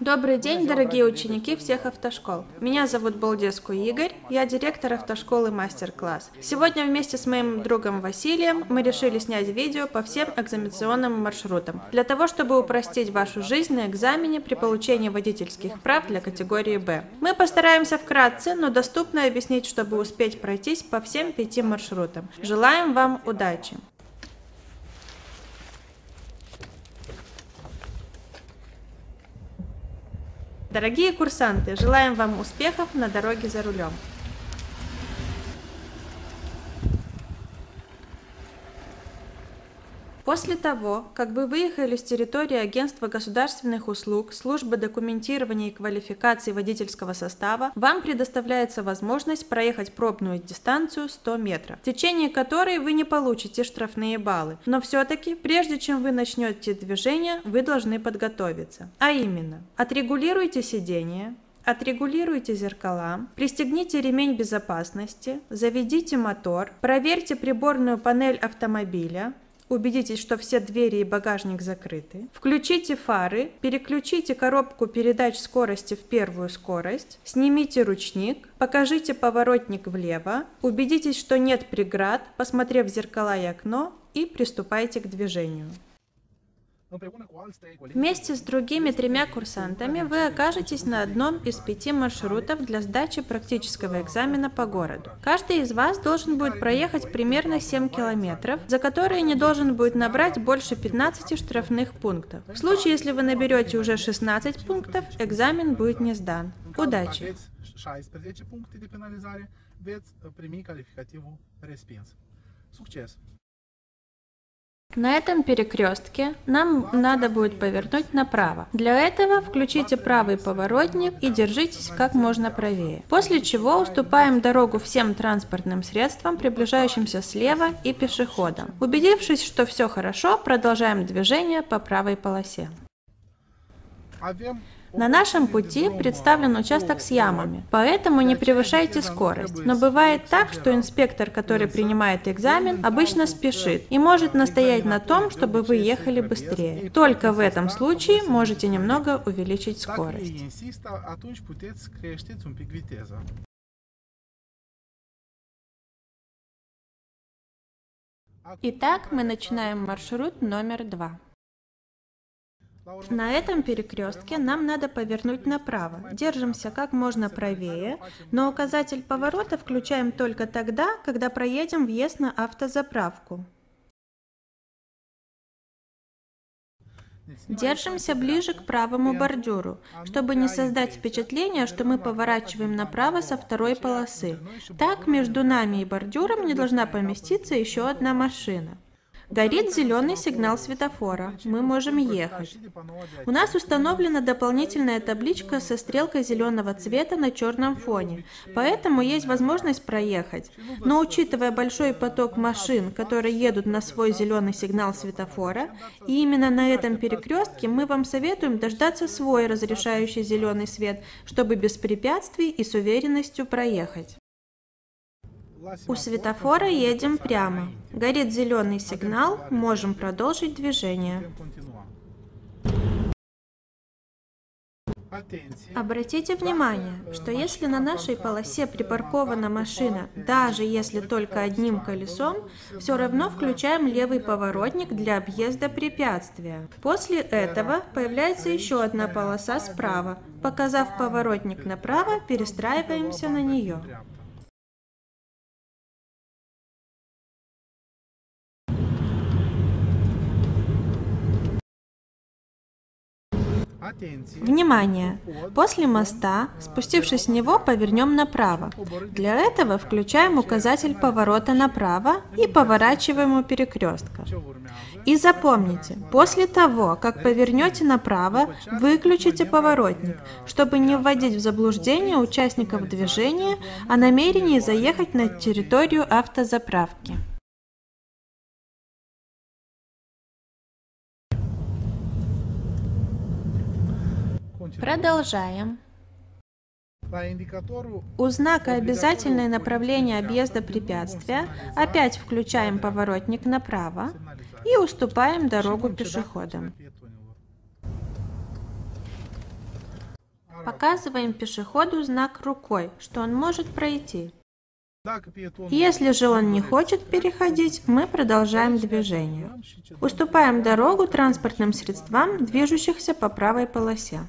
Добрый день, дорогие ученики всех автошкол. Меня зовут Балдеску Игорь, я директор автошколы Мастер-класс. Сегодня вместе с моим другом Василием мы решили снять видео по всем экзаменационным маршрутам, для того, чтобы упростить вашу жизнь на экзамене при получении водительских прав для категории «Б». Мы постараемся вкратце, но доступно объяснить, чтобы успеть пройтись по всем пяти маршрутам. Желаем вам удачи! Дорогие курсанты, желаем вам успехов на дороге за рулем. После того, как вы выехали с территории Агентства государственных услуг, службы документирования и квалификации водительского состава, вам предоставляется возможность проехать пробную дистанцию 100 метров, в течение которой вы не получите штрафные баллы. Но все-таки, прежде чем вы начнете движение, вы должны подготовиться. А именно, отрегулируйте сидение, Отрегулируйте зеркала, пристегните ремень безопасности, заведите мотор, проверьте приборную панель автомобиля, Убедитесь, что все двери и багажник закрыты. Включите фары, переключите коробку передач скорости в первую скорость, снимите ручник, покажите поворотник влево, убедитесь, что нет преград, посмотрев в зеркала и окно и приступайте к движению. Вместе с другими тремя курсантами вы окажетесь на одном из пяти маршрутов для сдачи практического экзамена по городу. Каждый из вас должен будет проехать примерно 7 километров, за которые не должен будет набрать больше 15 штрафных пунктов. В случае, если вы наберете уже 16 пунктов, экзамен будет не сдан. Удачи! Succes! На этом перекрестке нам надо будет повернуть направо. Для этого включите правый поворотник и держитесь как можно правее. После чего уступаем дорогу всем транспортным средствам, приближающимся слева и пешеходам. Убедившись, что все хорошо, продолжаем движение по правой полосе. На нашем пути представлен участок с ямами, поэтому не превышайте скорость. Но бывает так, что инспектор, который принимает экзамен, обычно спешит и может настоять на том, чтобы вы ехали быстрее. Только в этом случае можете немного увеличить скорость. Итак, мы начинаем маршрут номер два. На этом перекрестке нам надо повернуть направо. Держимся как можно правее, но указатель поворота включаем только тогда, когда проедем въезд на автозаправку. Держимся ближе к правому бордюру, чтобы не создать впечатление, что мы поворачиваем направо со второй полосы. Так между нами и бордюром не должна поместиться еще одна машина. Горит зеленый сигнал светофора. Мы можем ехать. У нас установлена дополнительная табличка со стрелкой зеленого цвета на черном фоне, поэтому есть возможность проехать. Но учитывая большой поток машин, которые едут на свой зеленый сигнал светофора, и именно на этом перекрестке мы вам советуем дождаться свой разрешающий зеленый свет, чтобы без препятствий и с уверенностью проехать. У светофора едем прямо. Горит зеленый сигнал, можем продолжить движение. Обратите внимание, что если на нашей полосе припаркована машина, даже если только одним колесом, все равно включаем левый поворотник для объезда препятствия. После этого появляется еще одна полоса справа. Показав поворотник направо, перестраиваемся на нее. Внимание! После моста, спустившись с него, повернем направо. Для этого включаем указатель поворота направо и поворачиваем у перекрестка. И запомните, после того, как повернете направо, выключите поворотник, чтобы не вводить в заблуждение участников движения о намерении заехать на территорию автозаправки. Продолжаем. У знака «Обязательное направление объезда препятствия» опять включаем поворотник направо и уступаем дорогу пешеходам. Показываем пешеходу знак рукой, что он может пройти. Если же он не хочет переходить, мы продолжаем движение. Уступаем дорогу транспортным средствам, движущихся по правой полосе.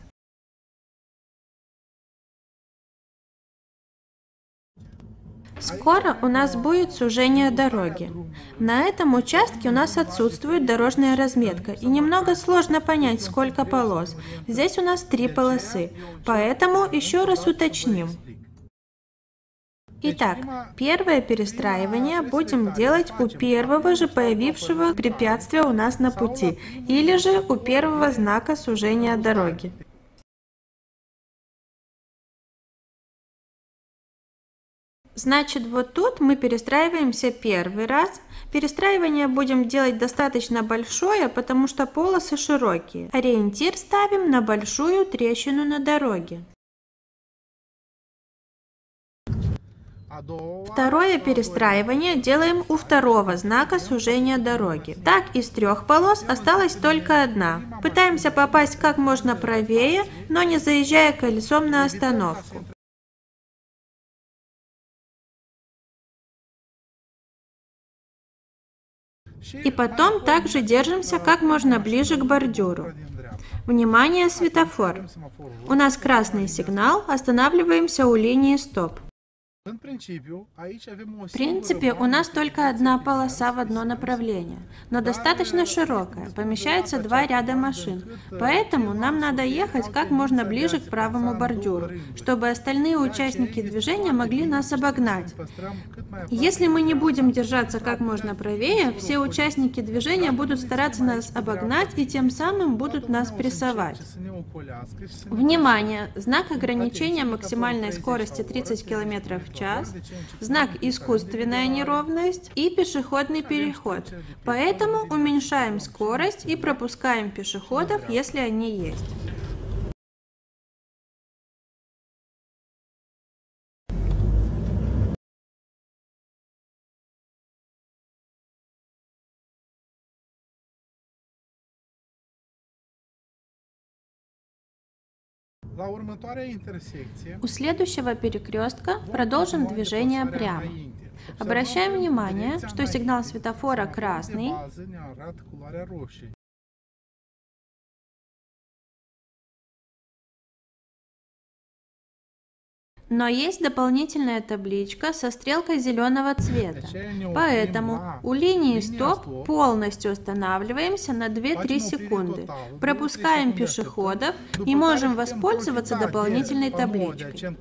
Скоро у нас будет сужение дороги. На этом участке у нас отсутствует дорожная разметка, и немного сложно понять, сколько полос. Здесь у нас три полосы, поэтому еще раз уточним. Итак, первое перестраивание будем делать у первого же появившего препятствия у нас на пути, или же у первого знака сужения дороги. Значит, вот тут мы перестраиваемся первый раз. Перестраивание будем делать достаточно большое, потому что полосы широкие. Ориентир ставим на большую трещину на дороге. Второе перестраивание делаем у второго знака сужения дороги. Так из трех полос осталась только одна. Пытаемся попасть как можно правее, но не заезжая колесом на остановку. И потом также держимся как можно ближе к бордюру. Внимание, светофор. У нас красный сигнал, останавливаемся у линии стоп. В принципе, у нас только одна полоса в одно направление, но достаточно широкая, помещается два ряда машин, поэтому нам надо ехать как можно ближе к правому бордюру, чтобы остальные участники движения могли нас обогнать. Если мы не будем держаться как можно правее, все участники движения будут стараться нас обогнать и тем самым будут нас прессовать. ne Внимание! Знак ограничения максимальной скорости 30 км час, знак искусственная неровность и пешеходный переход. Поэтому уменьшаем скорость и пропускаем пешеходов, если они есть. У следующего перекрестка продолжим движение прямо. Обращаем внимание, что сигнал светофора красный, Но есть дополнительная табличка со стрелкой зеленого цвета. Поэтому у линии стоп полностью останавливаемся на 2-3 секунды, пропускаем пешеходов и можем воспользоваться дополнительной табличкой.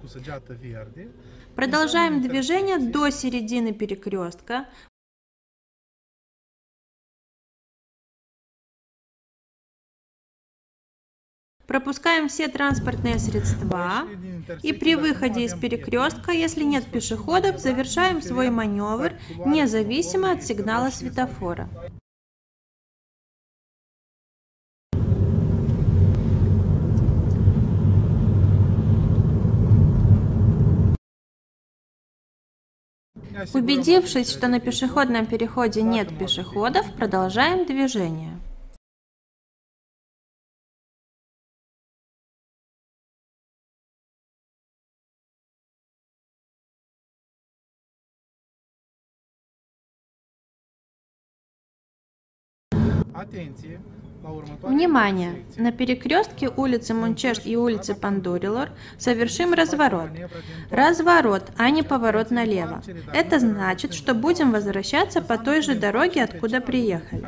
Продолжаем движение до середины перекрестка. Пропускаем все транспортные средства. И при выходе из перекрестка, если нет пешеходов, завершаем свой маневр независимо от сигнала светофора. Убедившись, что на пешеходном переходе нет пешеходов, продолжаем движение. Внимание! На перекрестке улицы Мунчешт и улицы Пандурилор совершим разворот. Разворот, а не поворот налево. Это значит, что будем возвращаться по той же дороге, откуда приехали.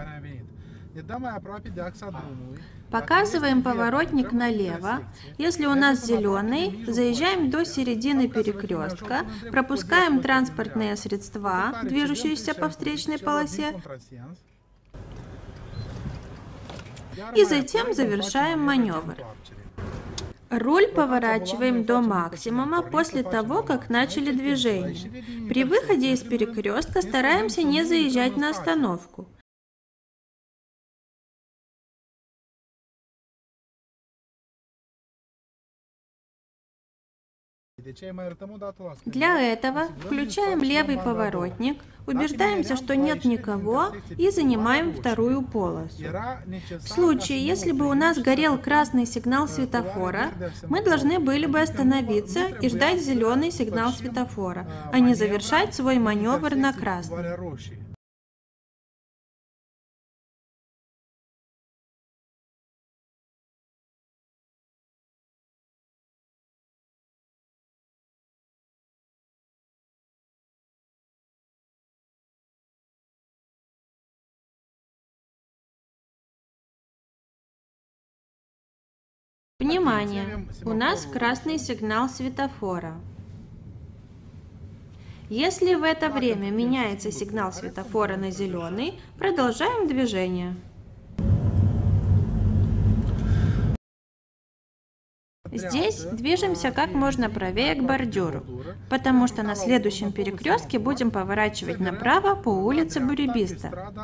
Показываем поворотник налево. Если у нас зеленый, заезжаем до середины перекрестка, пропускаем транспортные средства, движущиеся по встречной полосе. И затем завершаем маневр. Руль поворачиваем до максимума после того, как начали движение. При выходе из перекрестка стараемся не заезжать на остановку. Для этого включаем левый поворотник, убеждаемся, что нет никого и занимаем вторую полосу. В случае, если бы у нас горел красный сигнал светофора, мы должны были бы остановиться и ждать зеленый сигнал светофора, а не завершать свой маневр на красный. Внимание! У нас красный сигнал светофора. Если в это время меняется сигнал светофора на зеленый, продолжаем движение. Здесь движемся как можно правее к бордюру, потому что на следующем перекрестке будем поворачивать направо по улице Буребиста.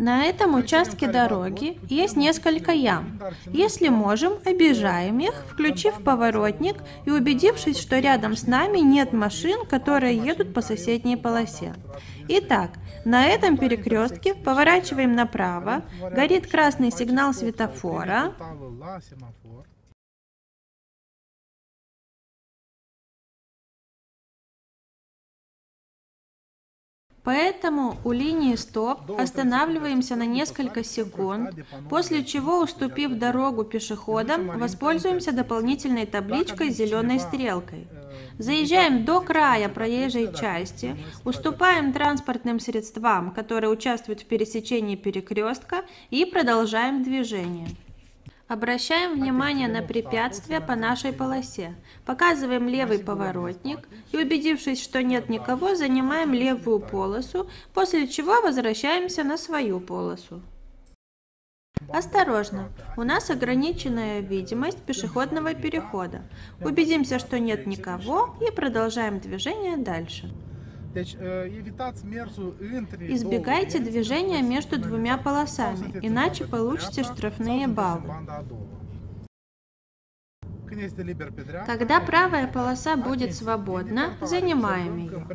На этом участке дороги есть несколько ям. Если можем, обижаем их, включив поворотник и убедившись, что рядом с нами нет машин, которые едут по соседней полосе. Итак, на этом перекрестке поворачиваем направо, горит красный сигнал светофора, Поэтому у линии стоп останавливаемся на несколько секунд, после чего, уступив дорогу пешеходам, воспользуемся дополнительной табличкой с зеленой стрелкой. Заезжаем до края проезжей части, уступаем транспортным средствам, которые участвуют в пересечении перекрестка и продолжаем движение. Обращаем внимание на препятствия по нашей полосе. Показываем левый поворотник и, убедившись, что нет никого, занимаем левую полосу, после чего возвращаемся на свою полосу. Осторожно, у нас ограниченная видимость пешеходного перехода. Убедимся, что нет никого и продолжаем движение дальше. Între Избегайте движения между двумя полосами, иначе получите штрафные баллы. Когда правая полоса atenție, будет свободна, занимаем ее.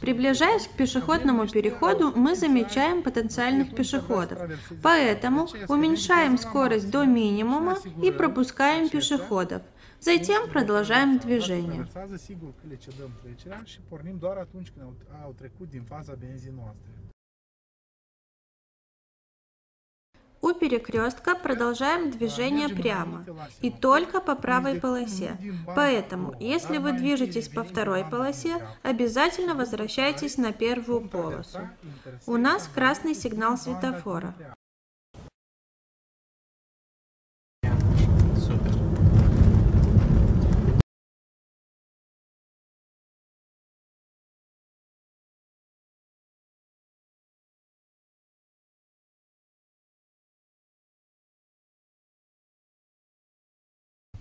Приближаясь к пешеходному переходу, мы замечаем потенциальных пешеходов, поэтому уменьшаем скорость до минимума и пропускаем пешеходов. Затем продолжаем движение. У перекрестка продолжаем движение прямо и только по правой полосе. Поэтому, если вы движетесь по второй полосе, обязательно возвращайтесь на первую полосу. У нас красный сигнал светофора.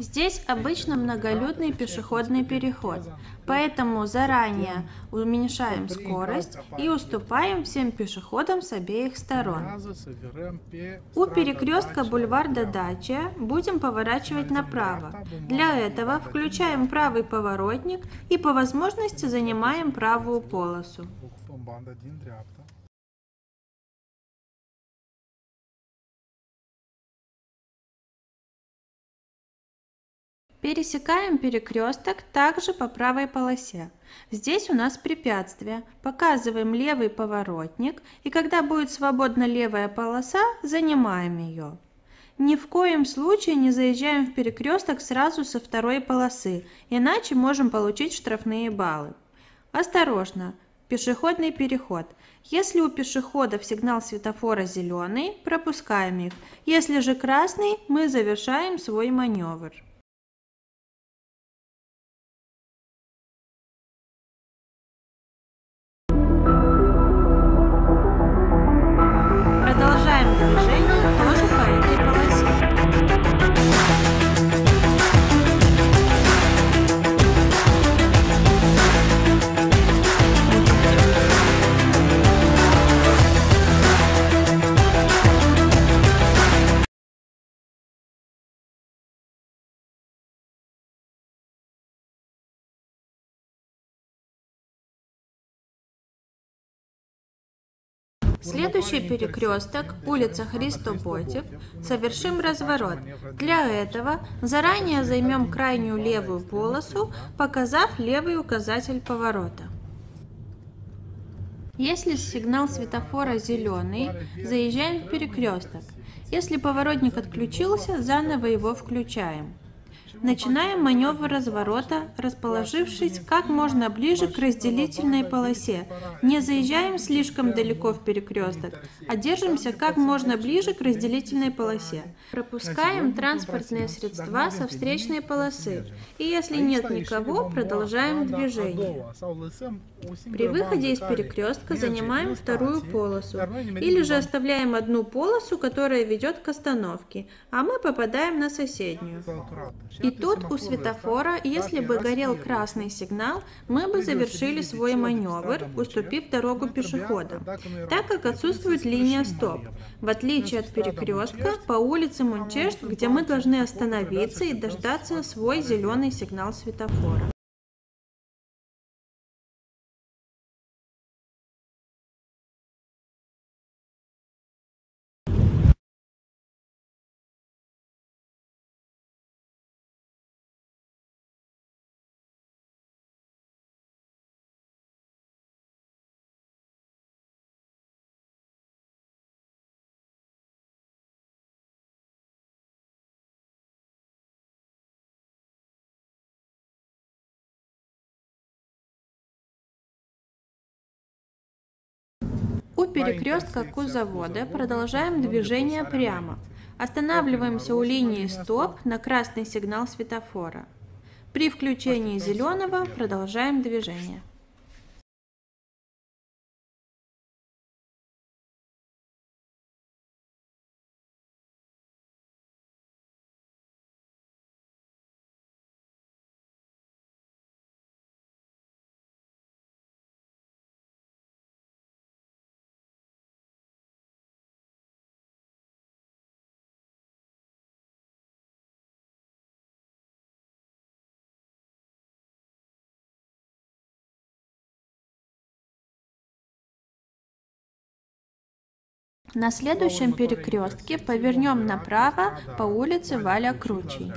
Здесь обычно многолюдный пешеходный переход, поэтому заранее уменьшаем скорость и уступаем всем пешеходам с обеих сторон. У перекрестка бульварда. Дача будем поворачивать направо. Для этого включаем правый поворотник и по возможности занимаем правую полосу. Пересекаем перекресток также по правой полосе. Здесь у нас препятствие. Показываем левый поворотник, и когда будет свободна левая полоса, занимаем ее. Ни в коем случае не заезжаем в перекресток сразу со второй полосы, иначе можем получить штрафные баллы. Осторожно! Пешеходный переход. Если у пешеходов сигнал светофора зеленый, пропускаем их. Если же красный, мы завершаем свой маневр. Следующий перекресток, улица Христо-Ботев, совершим разворот. Для этого заранее займем крайнюю левую полосу, показав левый указатель поворота. Если сигнал светофора зеленый, заезжаем в перекресток. Если поворотник отключился, заново его включаем. Начинаем маневр разворота, расположившись как можно ближе к разделительной полосе. Не заезжаем слишком далеко в перекресток, а держимся как можно ближе к разделительной полосе. Пропускаем транспортные средства со встречной полосы. И если нет никого, продолжаем движение. При выходе из перекрестка занимаем вторую полосу. Или же оставляем одну полосу, которая ведет к остановке, а мы попадаем на соседнюю. И тут у светофора, если бы горел красный сигнал, мы бы завершили свой маневр, уступив дорогу пешеходам, так как отсутствует линия стоп. В отличие от перекрестка, по улице Мунчешт, где мы должны остановиться и дождаться свой зеленый сигнал светофора. У перекрестка Кузовода продолжаем движение прямо. Останавливаемся у линии стоп на красный сигнал светофора. При включении зеленого продолжаем движение. На следующем перекрестке повернем направо по улице Валя Кручей.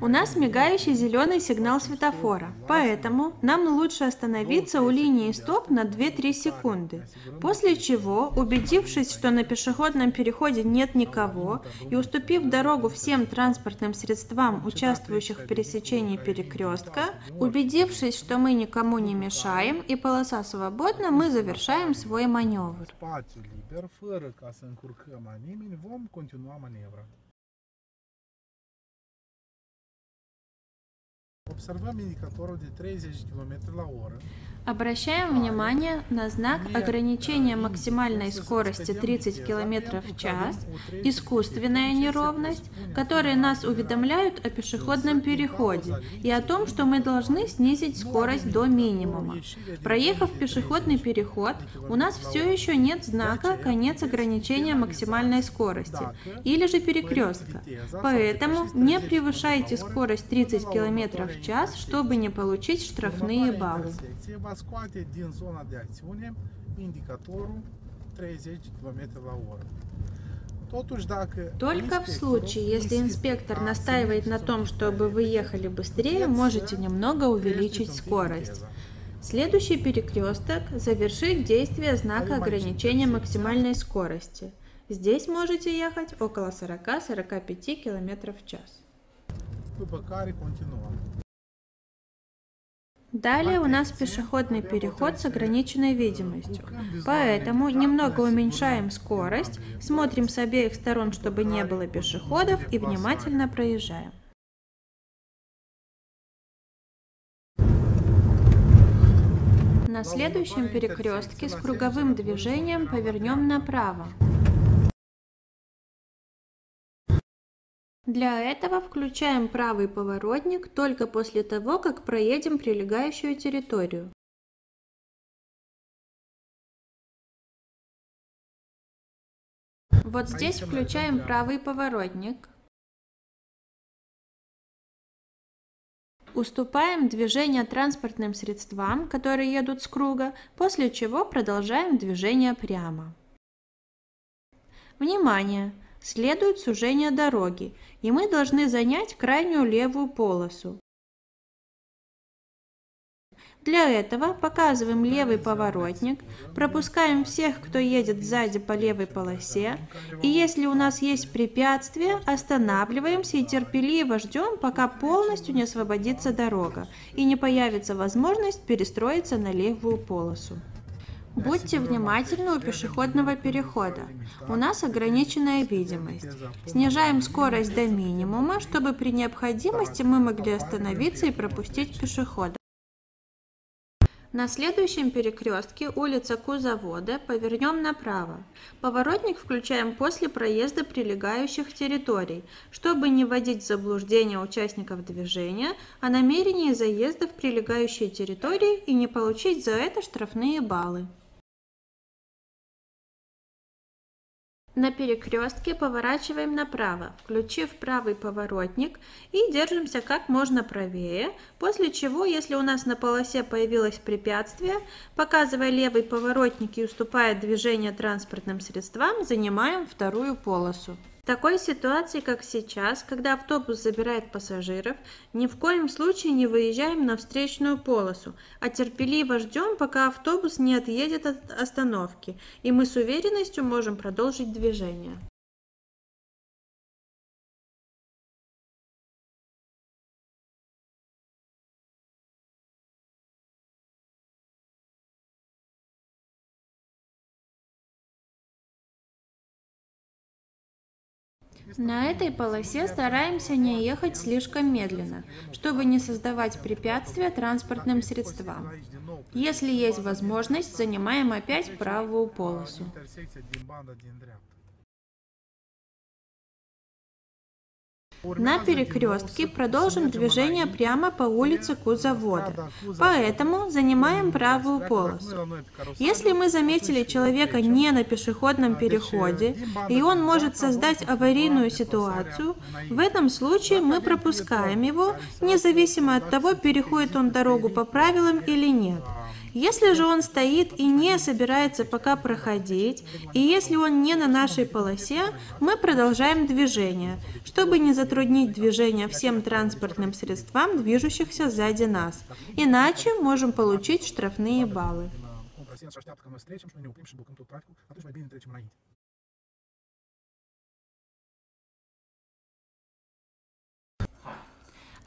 У нас мигающий зеленый сигнал светофора, поэтому нам лучше остановиться у линии стоп на 2-3 секунды, после чего, убедившись, что на пешеходном переходе нет никого и уступив дорогу всем транспортным средствам, участвующих в пересечении перекрестка, убедившись, что мы никому не мешаем и полоса свободна, мы завершаем свой маневр. Observăm indicatorul de 30 km la oră. Обращаем внимание на знак ограничения максимальной скорости 30 км в час, искусственная неровность, которые нас уведомляют о пешеходном переходе и о том, что мы должны снизить скорость до минимума. Проехав пешеходный переход, у нас все еще нет знака «Конец ограничения максимальной скорости» или же перекрестка, поэтому не превышайте скорость 30 км в час, чтобы не получить штрафные баллы scoate din zona de acțiune indicatorul 30 km la oră. Только в случае, если инспектор настаивает на том, чтобы вы ехали быстрее, можете немного увеличить скорость. Следующий перекресток – завершить действие знака ограничения максимальной скорости. Здесь можете ехать около 40-45 км в час. Далее у нас пешеходный переход с ограниченной видимостью, поэтому немного уменьшаем скорость, смотрим с обеих сторон, чтобы не было пешеходов и внимательно проезжаем. На следующем перекрестке с круговым движением повернем направо. Для этого включаем правый поворотник только после того, как проедем прилегающую территорию. Вот здесь включаем правый поворотник. Уступаем движение транспортным средствам, которые едут с круга, после чего продолжаем движение прямо. Внимание! Следует сужение дороги, и мы должны занять крайнюю левую полосу. Для этого показываем левый поворотник, пропускаем всех, кто едет сзади по левой полосе, и если у нас есть препятствие, останавливаемся и терпеливо ждем, пока полностью не освободится дорога и не появится возможность перестроиться на левую полосу. Будьте внимательны у пешеходного перехода. У нас ограниченная видимость. Снижаем скорость до минимума, чтобы при необходимости мы могли остановиться и пропустить пешехода. На следующем перекрестке улица Кузовода повернем направо. Поворотник включаем после проезда прилегающих территорий, чтобы не вводить в заблуждение участников движения о намерении заезда в прилегающие территории и не получить за это штрафные баллы. На перекрестке поворачиваем направо, включив правый поворотник и держимся как можно правее, после чего, если у нас на полосе появилось препятствие, показывая левый поворотник и уступая движение транспортным средствам, занимаем вторую полосу. В такой ситуации, как сейчас, когда автобус забирает пассажиров, ни в коем случае не выезжаем на встречную полосу, а терпеливо ждем, пока автобус не отъедет от остановки, и мы с уверенностью можем продолжить движение. На этой полосе стараемся не ехать слишком медленно, чтобы не создавать препятствия транспортным средствам. Если есть возможность, занимаем опять правую полосу. На перекрестке продолжим движение прямо по улице Кузовода, поэтому занимаем правую полосу. Если мы заметили человека не на пешеходном переходе, и он может создать аварийную ситуацию, в этом случае мы пропускаем его, независимо от того, переходит он дорогу по правилам или нет. Если же он стоит и не собирается пока проходить, и если он не на нашей полосе, мы продолжаем движение, чтобы не затруднить движение всем транспортным средствам, движущихся сзади нас. Иначе можем получить штрафные баллы.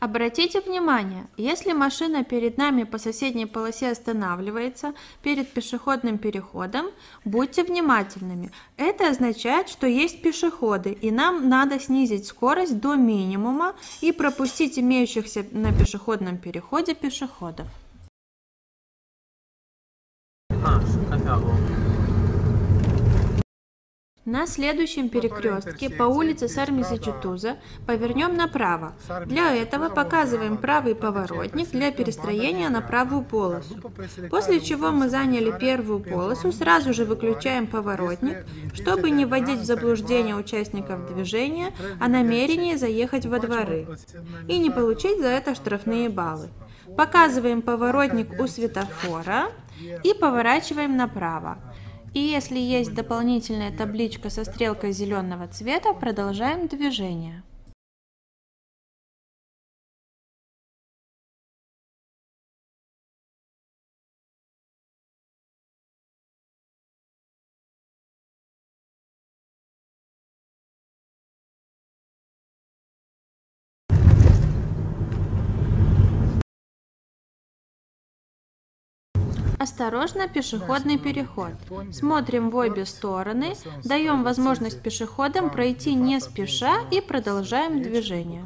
Обратите внимание, если машина перед нами по соседней полосе останавливается перед пешеходным переходом, будьте внимательными. Это означает, что есть пешеходы, и нам надо снизить скорость до минимума и пропустить имеющихся на пешеходном переходе пешеходов. На следующем перекрестке по улице Сармиса-Чутуза повернем направо. Для этого показываем правый поворотник для перестроения на правую полосу. После чего мы заняли первую полосу, сразу же выключаем поворотник, чтобы не вводить в заблуждение участников движения о намерении заехать во дворы и не получить за это штрафные баллы. Показываем поворотник у светофора и поворачиваем направо. И если есть дополнительная табличка со стрелкой зеленого цвета, продолжаем движение. Осторожно, пешеходный переход. Смотрим в обе стороны, даем возможность пешеходам пройти не спеша и продолжаем движение.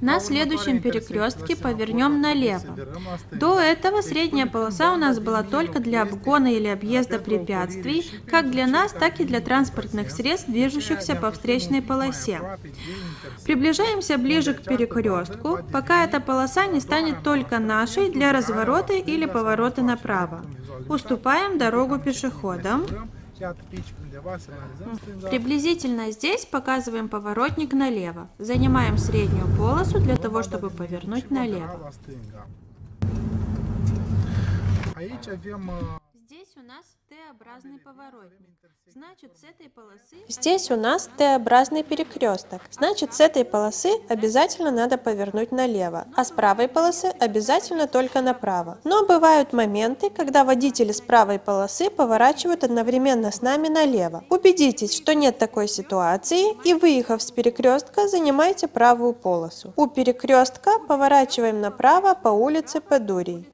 На следующем перекрестке повернем налево. До этого средняя полоса у нас была только для обгона или объезда препятствий, как для нас, так и для транспортных средств, движущихся по встречной полосе. Приближаемся ближе к перекрестку, пока эта полоса не станет только нашей для разворота или поворота направо. Уступаем дорогу пешеходам. Приблизительно здесь показываем поворотник налево. Занимаем среднюю полосу для того, чтобы повернуть налево. Здесь у нас Т-образный поворотник. Значит, с этой полосы... Здесь у нас Т-образный перекресток. Значит, с этой полосы обязательно надо повернуть налево, а с правой полосы обязательно только направо. Но бывают моменты, когда водители с правой полосы поворачивают одновременно с нами налево. Убедитесь, что нет такой ситуации и, выехав с перекрестка, занимайте правую полосу. У перекрестка поворачиваем направо по улице Падурий.